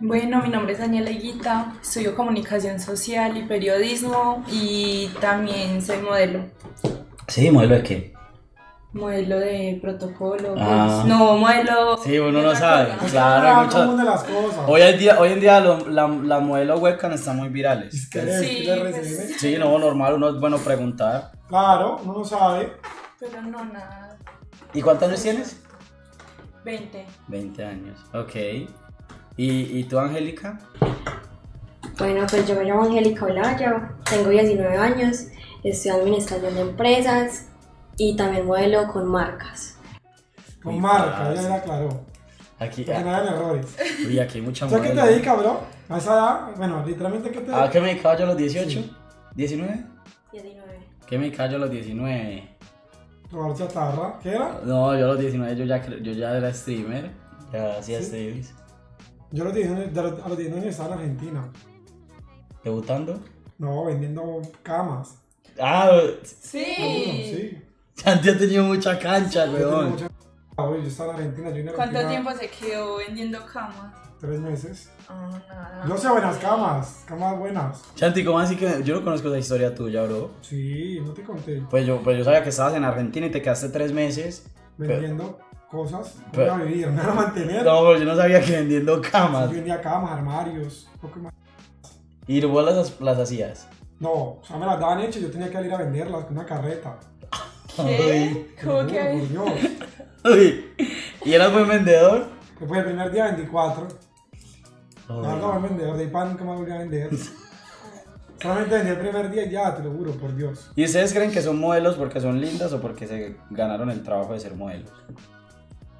Bueno, mi nombre es Daniela Higuita, estudio comunicación social y periodismo y también soy modelo. Sí, modelo de qué? Modelo de protocolo. Ah. pues, no, modelo. Sí, uno de no sabe. cosa. Claro, hay Ah, muchas- de las cosas. Hoy en día, hoy en día lo- la- las modelos webcam están muy virales. Es que Sí, le pues-. Sí, no, normal, uno es bueno preguntar. Claro, uno no sabe. Pero no, nada. ¿Y cuántos años tienes? 20. 20 años, ok. ¿Y, y tú, Angélica? Bueno, pues yo me llamo Angélica Olaya, tengo 19 años, estudio administración de empresas y también modelo con marcas. Con Uy, marca, parce. ya la aclaró. Aquí, que no hayan errores. uy, aquí hay mucha ¿Tú a qué te dedicas, bro? ¿A esa edad? Bueno, literalmente, ¿qué te ¿A qué me dedicaba yo a los 18? ¿19? 19. ¿Qué me dedicaba yo a los 19? Probar chatarra. ¿Qué era? No, yo a los 19 yo ya, yo ya era streamer. Ya hacía ¿Sí? streams. Yo a los 19 de los- a los 19 años estaba en Argentina. ¿Debutando? No, vendiendo camas. Ah, Sí. Sí. Santi ha tenido mucha cancha, weón. mucha- Oye, yo estaba en Argentina, yo vine a ¿Cuánto Argentina tiempo se quedó vendiendo camas? Tres meses. Ah, nada. Yo sé buenas camas, camas buenas. Santi, ¿cómo así que yo no conozco esa historia tuya, bro? Sí, no te conté. Pues yo, pues yo sabía que estabas en Argentina y te quedaste tres meses. Vendiendo cosas. pero- para vivir, no para mantener. No, pero yo no sabía que vendiendo camas. Yo vendía camas, armarios, poco más. Y vos las, las hacías. No, o sea, me las daban hechas, yo tenía que ir a venderlas con una carreta. ¿Qué? ¿Cómo que? por Dios. Uy, ¿Y eras buen vendedor? Después el primer día vendí cuatro. Uy. No, no, buen vendedor, de ahí pan nunca más volví a vender. Solamente vendí el primer día y ya, te lo juro, por Dios. ¿Y ustedes creen que son modelos porque son lindas o porque se ganaron el trabajo de ser modelos?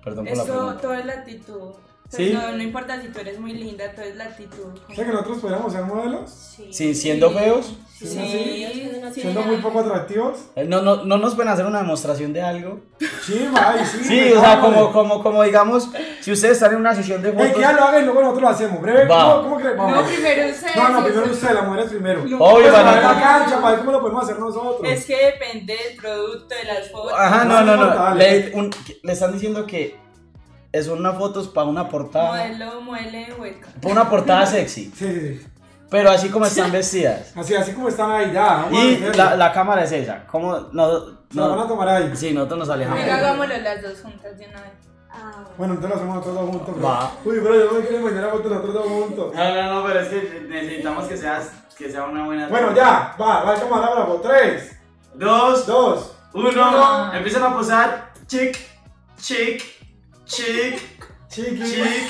Perdón por la Eso, pregunta. es la actitud. Pues ¿Sí? no, no importa si tú eres muy linda, todo es la actitud. ¿Sé que nosotros podríamos ser modelos? Sí. Sí, siendo feos. Sí, Sí, sí. sí. Siendo muy poco atractivos. eh, No, no, no nos pueden hacer una demostración de algo. Sí, vaya, sí. Sí, o sea, como, como, como digamos, si ustedes están en una sesión de fotos. que ya lo hagan y luego nosotros lo hacemos. Breve, Va. ¿cómo, cómo crees? No, primero ustedes. No, no, primero sí. usted, las mujeres primero. No. Obvio, Pues van para la cancha, para ver cómo lo podemos hacer nosotros. Es que depende del producto, de las fotos. Ajá, no, no, no. Le, un- le están diciendo que es una fotos para una portada. Modelo, muele, hueca. Para una portada sexy. Sí, sí, sí. Pero así como están vestidas. Así, así como están ahí ya. a Y la, la cámara es esa. ¿Cómo? No, Se la van a no. tomar ahí. Sí, nosotros nos alejamos. Venga, hagámoslo las dos juntas de una vez. Ah, Bueno, entonces lo hacemos nosotros dos juntos. Va. Uy, pero yo no me quiero imaginar fotos nosotros dos juntos. No, no, no, pero es que necesitamos que sea, que sea una buena. Bueno, ya, va, va, cámara, bravo. Tres, Dos, dos. uno. Uno. Empiezan a posar. Chic, chic, chic, Chiqui. chic,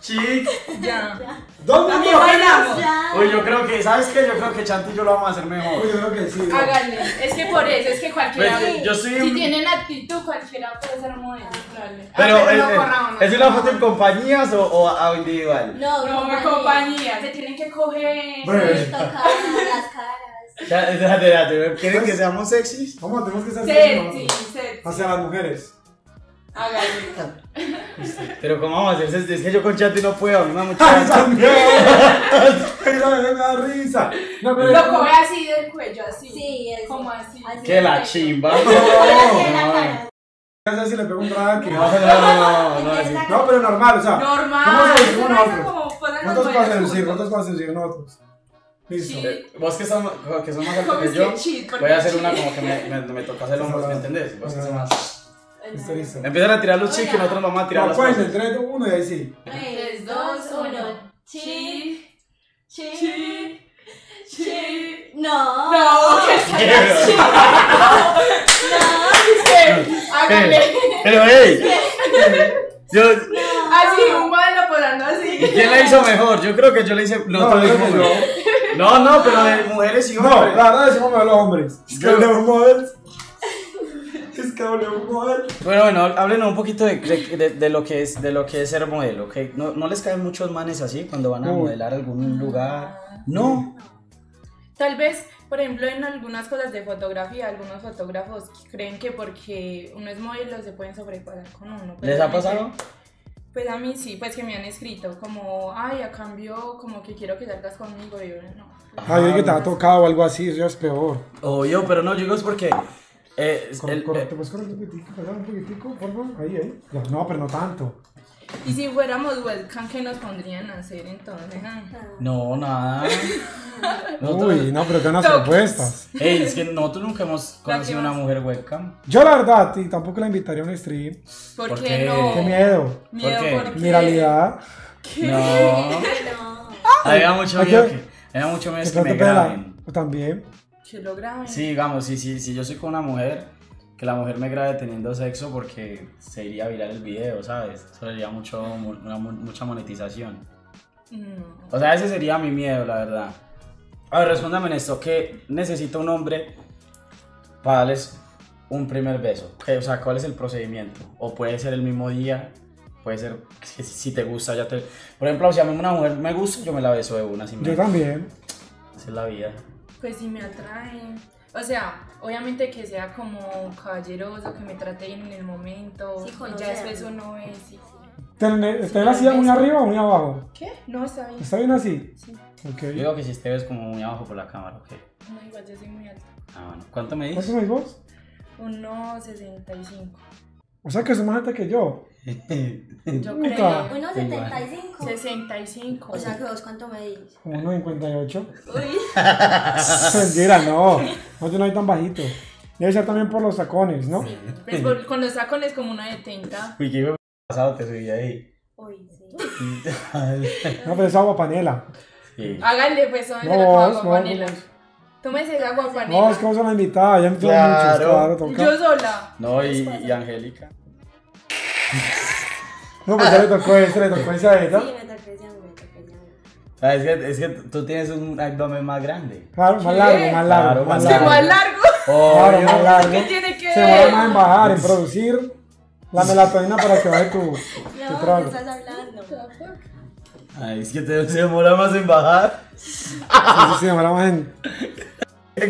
chic. Ya. Dos También bailamos. Uy, yo creo que, ¿sabes qué? Yo creo que Chanti y yo lo vamos a hacer Uy, mejor. yo creo que sí. bro. Háganle. Es que por eso, es que cualquiera. Pues, yo soy Si tienen actitud, cualquiera puede ser modelo. Dale. Ah, Pero, no ¿es, corramos, ¿es no una foto en compañías o, o a individual? no, No, me compañía, se tienen que coger. Bueno. Sí, tocar las caras. Ya, Espérate, espérate. ¿Quieren que seamos sexys? Vamos, tenemos que ser Sí, serios, sí, sí. Hacia las mujeres. Háganle. Pero ¿cómo vamos a hacer? Es es que yo con Chanti no puedo, a mí me da mucha ¡Ay, no, me da risa! No, pero... Lo coge así del cuello, así. Sí, es. Como así. Que la chimba. No. No sé si le pego un traque. no, no, no, no. No, pero normal, o sea. Normal. ¿Cómo se eso decimos no es nosotros? para seducir, nosotros para seducir nosotros. Listo. Sí. Eh, Vos que sos, que sos más alto Como que yo, voy a hacer una como que me, me, me tocas el hombro, ¿me entendés? Vos que sos más... Listo. Empiezan a tirar los chicos y nosotros vamos a tirar No, cuenten, cosas. 3, 2, 1 y ahí sí. 3, 2, 1. Chi. Chi. Chi. No. No, que ¿Qué? Es que, háganle. Pero, hey, yo, Así, un modelo posando así. ¿quién la hizo mejor? Yo creo que yo la hice... No, No, que no, no, pero de mujeres y No, hombres. la verdad decimos mejor los hombres. Es que hablemos models. Es que. Bueno, bueno, háblenos un poquito de, de, de- lo que es, de lo que es ser modelo, ¿ok? ¿No, no les caen muchos manes así cuando van a modelar algún lugar? No. Tal vez, por ejemplo, en algunas cosas de fotografía, algunos fotógrafos creen que porque uno es modelo se pueden sobrepasar con uno. ¿Les ha pasado? Pues a mí sí, pues que me han escrito como, ay, a cambio, como que quiero que salgas conmigo. Y yo, no. Ay, oye, que te ha tocado o algo así, eso ya es peor. Obvio, pero no, yo digo es porque Eh, es- Corre, el- corre, eh, ¿te puedes correr un poquitico? ¿Perdón, un poquitico, por favor? Ahí, ahí. Ya, No, pero no tanto. Y si fuéramos webcam, ¿qué nos pondrían a hacer entonces? no, nada. Nosotros- Uy, no, pero que unas Toques. propuestas. Ey, es que nosotros nunca hemos conocido más? una mujer webcam. Yo, la verdad, y tampoco la invitaría a un stream. ¿Por, ¿Por qué, qué? no? Qué miedo. Miedo, ¿Por qué? ¿por qué? Miralidad. No. No. Había mucho Aquí- miedo que, había mucho miedo que me graben. También. Que lo graben. Sí, digamos, si sí, sí, yo soy con una mujer, que la mujer me grabe teniendo sexo porque se iría viral el video, ¿sabes? Eso sería mucho, mu- una mu- mucha monetización. No. O sea, ese sería mi miedo, la verdad. A ver, respóndame en esto, ¿qué necesita un hombre para darles un primer beso? ¿Qué- o sea, ¿cuál es el procedimiento? O puede ser el mismo día, puede ser que si si te gusta ya te... Por ejemplo, si a mí una mujer me gusta, yo me la beso de una, sin Yo también. Esa es la vida. Pues si me atrae. O sea, obviamente que sea como caballeroso, que me trate bien en el momento. Sí, ya después uno ve si. ¿Ten- ¿Está la silla muy arriba o muy abajo? ¿Qué? No, está bien. ¿Está bien así? Sí. Ok. Yo digo que si te ves como muy abajo por la cámara, ok. No, igual yo soy muy alta. Ah, bueno. ¿Cuánto me ¿Cuánto dices? me vos? 1,65. O sea que sos más alta que yo. Yo creo. 1.75. 65. O sea que vos cuánto medís. Como 1,58. Uy. Mentira, no. No, yo no soy tan bajito. Debe ser también por los tacones, ¿no? Pues por- con los tacones como una de 30. Uy, qué hijo de pasado te subí ahí. Uy, sí. No, pero es agua panela. Sí. Háganle pues, son de No, la vos, agua no, panela. Tómese esa agua No, es que vos sos la invitada. Ya me Claro. muchos, claro, toca. Yo sola. No, y, y Angélica. No, pues ya le tocó ese, le tocó ese a ella. Sí, me toqué ya, me toqué ya. Ah, es, que, es que tú tienes un abdomen más grande. Claro, más largo, más largo. Claro, más más Se largo. igual largo. Claro, Obvio. más largo. ¿Qué tiene que Se demora ver? más en bajar, en producir la melatonina para que baje tu, tu No, ¿qué trago. estás hablando? Ay, es que te, se demora más en bajar. Sí, sí, sí, demora más en...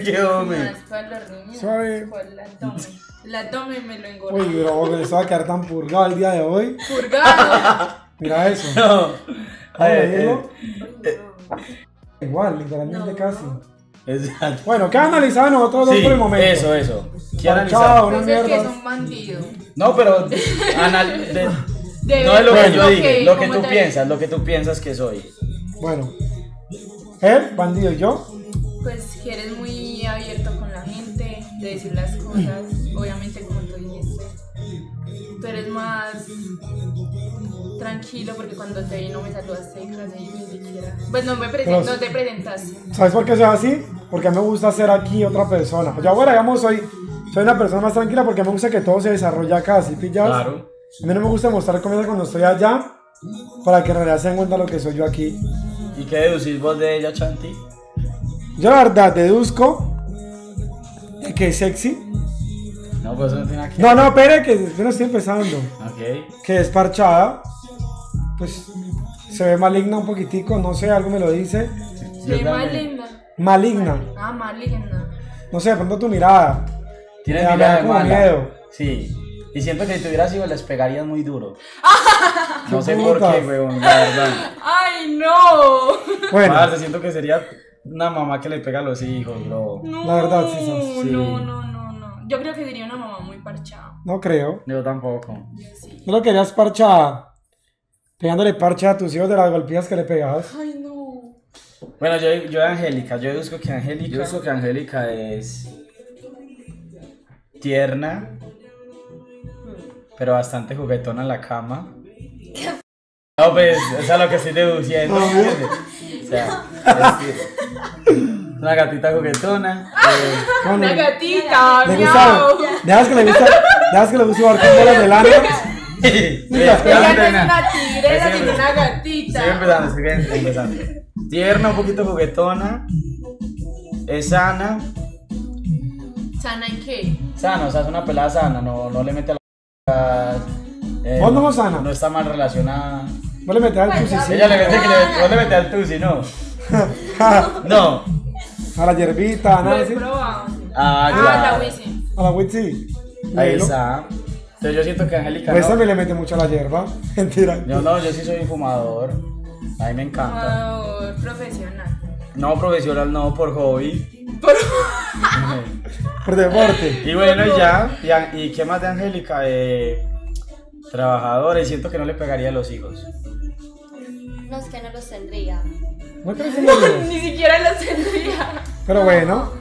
Qué hombre. Para los riñones. Suave. Por el abdomen. El abdomen me lo engordó. Uy, que esto va a quedar tan purgado el día de hoy. Purgado. Mira eso. No. Ay, Ay, digo, eh, Igual, literalmente No. casi. exacto. Bueno, ¿qué analizado nosotros dos Sí, por el momento? eso, eso. ¿Qué Parchado, analizar? una Entonces que es mierda. un bandido. No, pero anal de- De no es lo que yo dije, lo que tú piensas, lo que tú piensas que soy. Bueno. Él, bandido, y yo. Pues que eres muy de decir las cosas, obviamente como tú dijiste. Tú eres más tranquilo porque cuando te vi no me saludaste ni siquiera. Pues no me Pero- no te presentaste. ¿Sabes por qué soy así? Porque a mí me gusta ser aquí otra persona. Yo ahora, digamos, soy, soy una persona más tranquila porque me gusta que todo se desarrolle acá, ¿sí pillas? Claro. A mí no me gusta mostrar cosas cuando estoy allá para que en realidad se den cuenta lo que soy yo aquí. ¿Y qué deducís vos de ella, Chanti? Yo la verdad deduzco es sexy. No, pues eso no tiene nada que No, no, espere, que yo no estoy empezando. Ok. Que es parchada. Pues se ve maligna un poquitico, no sé, algo me lo dice. Yo también. linda. Maligna. Ah, maligna. No sé, de pronto tu mirada. Tienes Me da- me mirada de como mala. miedo. Sí. Y siento que si tuvieras hijos les pegarías muy duro. No sé Qué por qué, weón, la verdad. ¡Ay, no! Bueno, Parce, siento que sería una mamá que le pega a los hijos, bro. No, La verdad, sí sos. Sí. No, no, no, no. Yo creo que sería una mamá muy parchada. no creo. Yo tampoco. Sí. No lo querías parchada. Pegándole parcha a tus hijos de las golpillas que le pegabas. Ay, no. Bueno, yo, yo de Angélica, yo deduzco que Angélica, yo deduzco que Angélica es tierna, pero bastante juguetona en la cama. No, pues, eso es lo que estoy deduciendo. O sea, es una gatita juguetona. eh, Una gatita, Le miau. gusta. Dejas que le gusta. Dejas que le gusta jugar con bolas de lana. Ella no es una ni una Estoy gatita. empezando, estoy empezando. Tierna, un poquito juguetona. Es sana. ¿Sana en qué? Sana, o sea, es una pelada sana, no, no le mete a la. eh, ¿Vos no sana? No está mal relacionada. No le metes al tusi, sí. Ella le mete que le, no le mete al tusi, no. No. A la hierbita, Lo nada así. Ah, Ah, claro. la Wisin. A la witsi. Ahí Lelo. está. Entonces yo siento que Angélica. Pues no. también le mete mucho a la hierba. Mentira. Yo no, yo sí soy un fumador. A mí me encanta. Fumador profesional. No, profesional, no, por hobby. Por- Por deporte. Y bueno, y ya. ¿Y, a- y qué más de Angélica? Eh, trabajadora y siento que no le pegaría a los hijos. No es que no los tendría. ¿No crees en ellos? Ni siquiera los tendría. Pero bueno,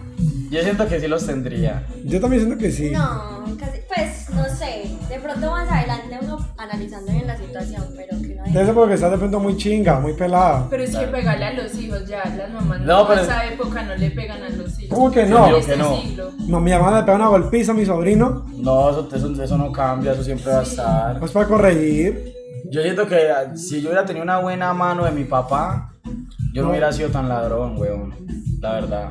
Yo siento que sí los tendría. yo también siento que sí. No, casi, pues no sé. De pronto más adelante uno analizando bien la situación, pero que uno De eso porque estás de pronto muy chinga, muy pelada. Pero es que pegarle a los hijos ya, las mamás No, no, pero- en esa época no le pegan a los hijos. ¿Cómo que En no? Yo este que no. siglo. No, mi hermana le pega una golpiza a mi sobrino, No, eso, eso, eso no cambia, eso siempre va a estar. pues para corregir. Yo siento que ah, si yo hubiera tenido una buena mano de mi papá, yo no, hubiera sido tan ladrón, weón. La verdad.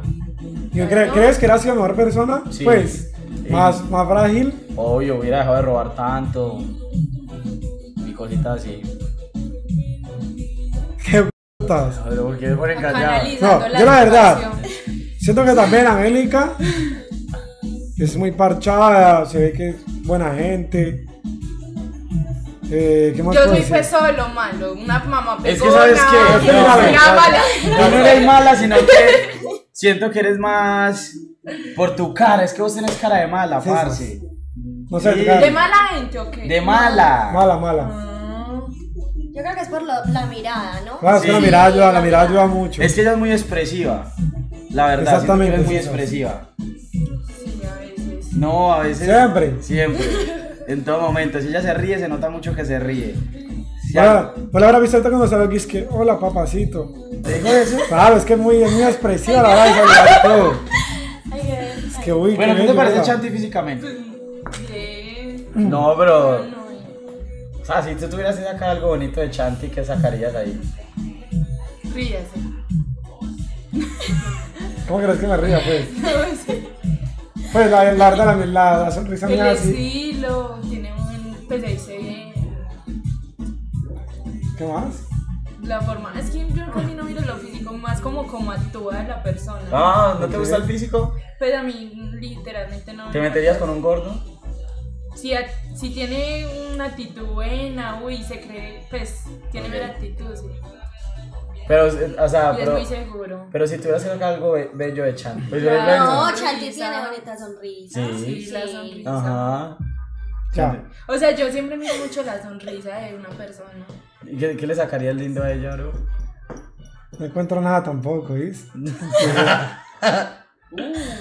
¿Y cre- ¿Crees que era sido mejor persona? Sí. Pues, Sí. más, más frágil. Obvio, hubiera dejado de robar tanto. Y cositas así. Qué putas. Pero ¿por qué me ponen Acá callado? analizando No, yo la verdad. Siento que también Angélica es muy parchada, se ve que es buena gente. Eh, ¿Qué más Yo soy decir? pues todo lo malo, una mamá Es que pegona, sabes que no, no, mala. Tú no eres mala, sino que siento que eres más por tu cara. Es que vos tenés cara de mala, Sí, parce. No sé, Sí. ¿De mala gente o qué? De mala. mala, mala. Ah, Yo creo que es por lo- la mirada, ¿no? Claro, es que la mirada ayuda, la mirada ayuda mucho. Es que ella es muy expresiva. La verdad, siento que Exactamente, eres muy expresiva. sí, a veces. No, a veces. Siempre. Siempre. En todo momento. Si ella se ríe, se nota mucho que se ríe. Si Ahora, la habrá visto ahorita cuando aquí, es que, hola papacito. ¿Te digo eso? Claro, es que es muy, es muy expresiva la verdad todo. Ay, qué- Es que, uy, Bueno, qué ¿qué te parece. Chanti físicamente? Bien. No, pero. No, no. O sea, si tú tuvieras que sacar algo bonito de Chanti, ¿qué sacarías ahí? Ríase. ¿Cómo crees que me ría, pues? No sé. Pues la, la verdad, la, la, la sonrisa El mía así. estilo, tiene un. Pues ahí se ve ¿Qué más? la forma. Es que yo casi no miro lo físico, más como como actúa la persona. Ah, ¿no te gusta el físico? Pues a mí literalmente no me ¿Te meterías con un gordo? Si, a- si tiene una actitud buena, uy, se cree, pues tiene buena actitud, sí. Pero, eh, o sea, pero. muy seguro. Pero si tuvieras que sacar algo be- bello de Chanti. Pues, vergüenza. No, Sonrisa. Chanti tiene bonita sonrisa. Sí. Sí, la sonrisa. Ajá. Ya. O sea, yo siempre miro mucho la sonrisa de una persona. ¿Y qué, qué le sacaría el lindo a ella, bro? No encuentro nada tampoco, ¿viste?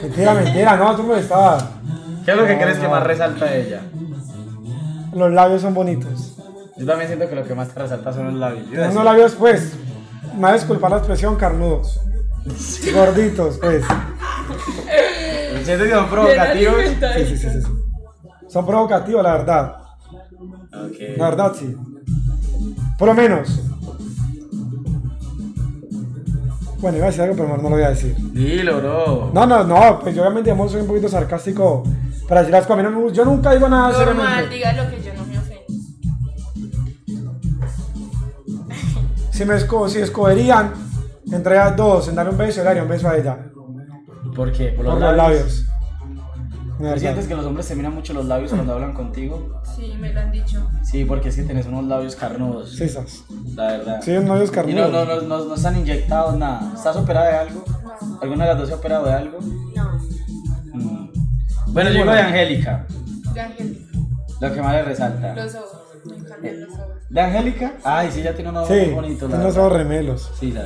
mentira, mentira, no, tú me estabas. ¿Qué es lo que No, crees que no. más resalta de ella? Los labios son bonitos. Yo también siento que lo que más te resalta son los labios. Unos labios, pues, me va a disculpar la expresión, carnudos. Gorditos, pues. Siento que son provocativos. Sí, sí, sí, sí. sí. Son provocativos, la verdad. Ok. La verdad, sí. Por lo menos. Bueno, iba a decir algo, pero no lo voy a decir. Dilo, bro. No, no, no, pues yo obviamente soy un poquito sarcástico para decir las cosas. A mí no me gusta- Yo nunca digo nada Normal, seriamente. diga lo que yo Si me esco si escogerían entre ellas dos en darle un beso, le daría un beso a ella. ¿Por qué? Por Por los los labios. labios. La ¿Tú verdad. sientes que los hombres se miran mucho los labios cuando hablan contigo? Sí, me lo han dicho. Sí, porque es que tienes unos labios carnudos. Sí, esas. La verdad. Sí, no labios Y no, carnudos. no, no, no, no están inyectados nada. ¿Estás operada de algo? ¿Alguna de las dos se ha operado de algo? No. Mm. Bueno, yo digo de Angélica. De Ángel, Lo que más le resalta. los ojos. Me encantan los ojos. ¿De Angélica? Ay, sí, ya tiene unos ojos Sí, bonitos. la tiene ojos remelos. Sí, la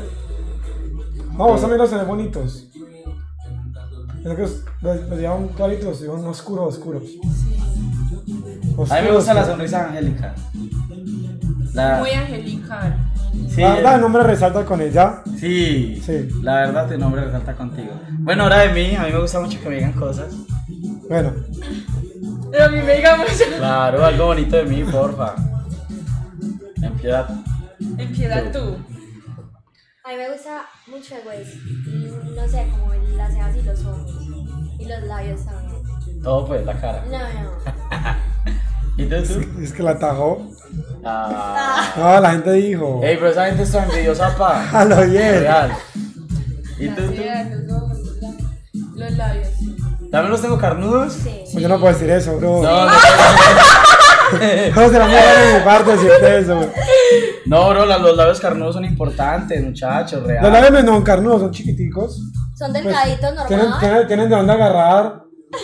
No, vos también los tenés bonitos. Es que los, los, los llevan claritos y son oscuros, oscuros. Sí. oscuros A mí me gusta la sonrisa de Angélica. La... Muy angelical. Sí, La verdad, el nombre resalta con ella. Sí, Sí. la verdad tu nombre resalta contigo. Bueno, ahora de mí, a mí me gusta mucho que me digan cosas. Bueno, Pero a mí me diga mucho. Claro, algo bonito de mí, porfa. Empieza. Empieza tú. A mí me gusta mucho el Waze. No sé, como las cejas y los ojos. Y los labios también. Todo pues, la cara. No, no. ¿Y tú, tú? es que la atajó. Ah. No, la gente dijo. Ey, pero esa gente está envidiosa, pa. A lo bien. Real. ¿Y tú, tú? los ojos, los labios. Los labios. ¿También los tengo carnudos? Sí. Pues yo no puedo decir eso, bro. No, no, No será muy raro de mi parte decirte eso. güey. No, bro, la- los labios carnudos son importantes, muchachos, real. Los labios no carnudos son chiquiticos. Son Pues, delgaditos tienen, normal. tienen, tienen de dónde agarrar.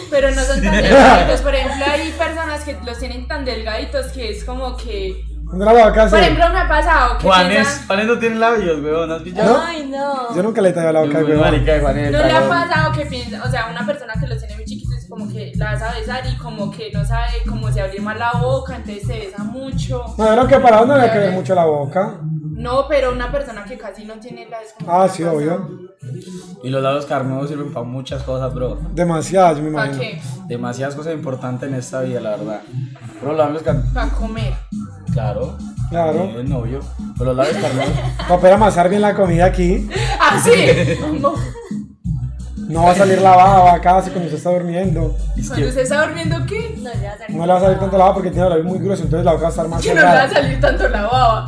Pero no son tan delgaditos. Por ejemplo, hay personas que los tienen tan delgaditos que es como que. ¿Dónde la Por ejemplo, me ha pasado que. Juanes, piensan- Juanes no tiene labios, weón, ¿no has pillado? Ay, no. Yo nunca le he tallado la boca Juanes, No le ha pasado que piensa, o sea, una persona que los como que la vas a besar y como que no sabe cómo se abrir más la boca, entonces se besa mucho. No, creo que para uno le ver mucho la boca. No, pero una persona que casi no tiene la Ah, sí, obvio. Y los labios carnudos sirven para muchas cosas, bro. Demasiadas, yo me ¿Para imagino. qué? Demasiadas cosas importantes en esta vida, la verdad. Bro, los labios carnudos, Para comer. claro. Claro. El novio. Pero los labios carnudos. Para poder amasar bien la comida aquí. ¡Ah, sí! No. Va a salir la baba casi cuando se está durmiendo. Cuando se está durmiendo, ¿qué? No le va a hacer No le va a salir tanto la baba porque tiene la labio muy grueso, entonces la boca va a estar más Que no le va a salir tanto la baba.